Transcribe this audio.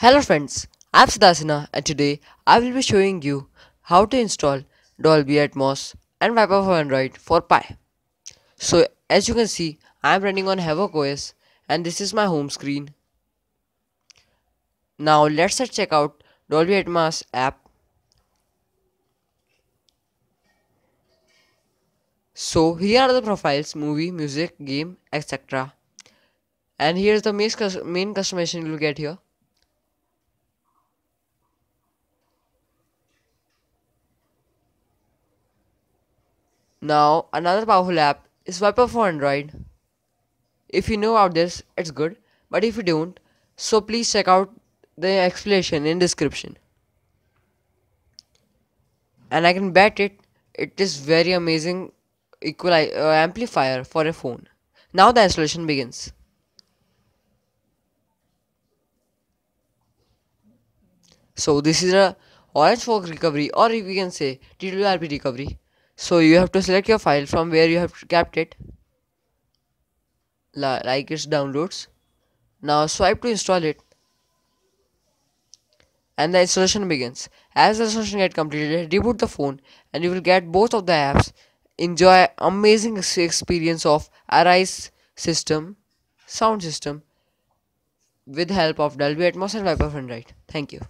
Hello friends, I'm Siddhasana and today I will be showing you how to install Dolby Atmos and Viper for Android for Pie. So as you can see, I'm running on Havoc OS and this is my home screen. Now let's check out Dolby Atmos app. So here are the profiles, movie, music, game, etc. And here's the main, main customization you'll get here. Now, another powerful app is Viper for Android. If you know about this, it's good. But if you don't, so please check out the explanation in description. And I can bet it, it is very amazing equal uh, amplifier for a phone. Now the installation begins. So this is a OrangeFox recovery or if we can say TWRP recovery. So you have to select your file from where you have kept it like its downloads. Now swipe to install it and the installation begins. As the installation gets completed, reboot the phone and you will get both of the apps. Enjoy amazing experience of Arise system, sound system with help of Dolby Atmos and Viper Android. Thank you.